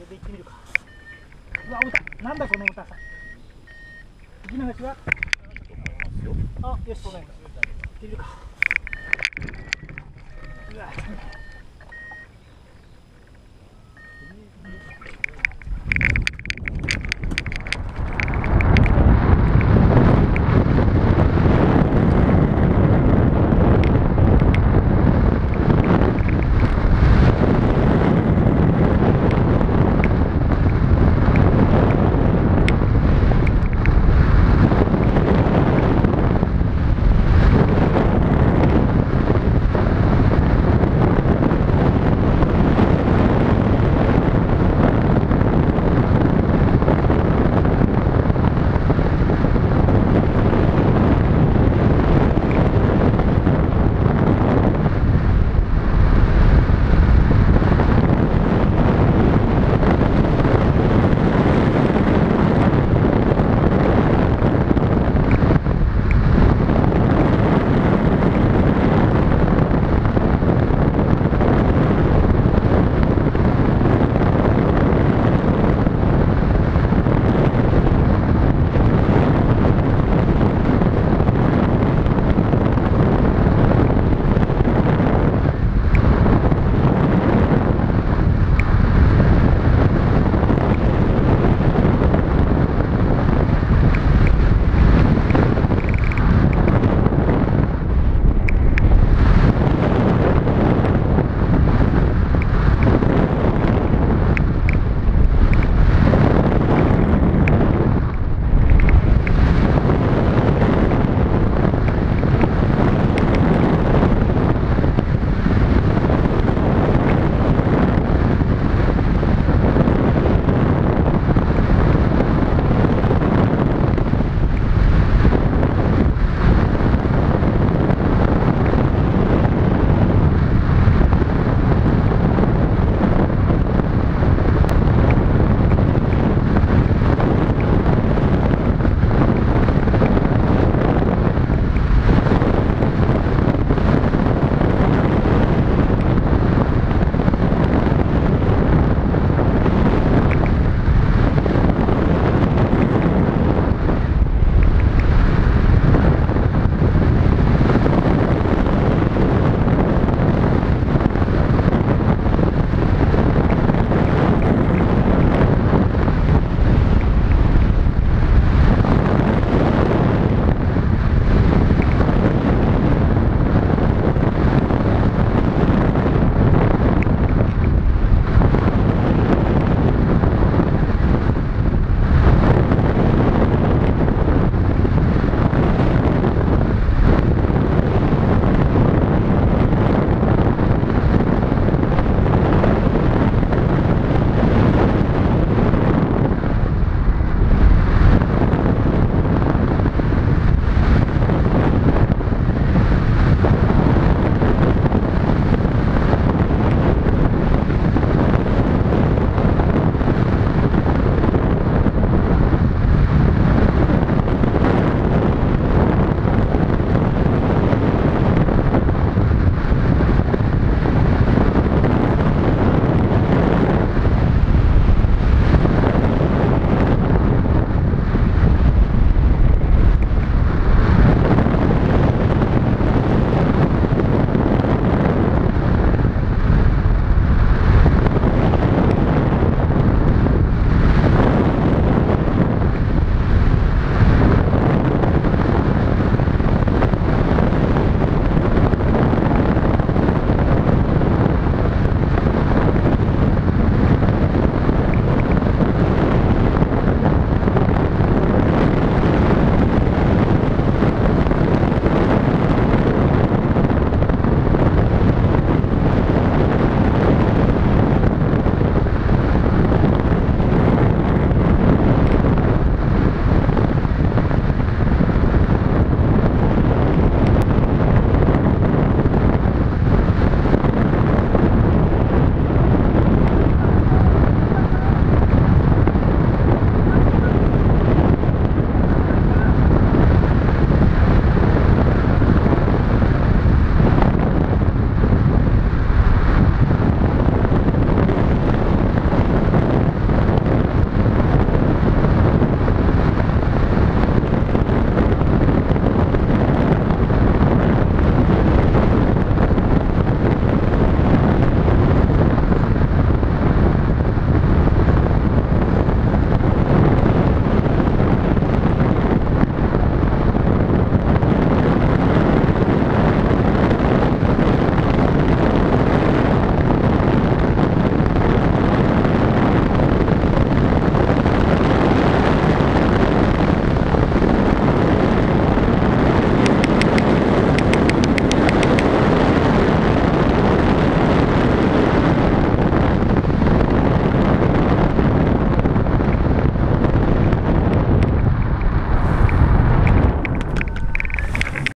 れで行ってみるか。うわ歌。なんだこの歌さ。次の橋は？あよしごめん。行ってみるか。うわ。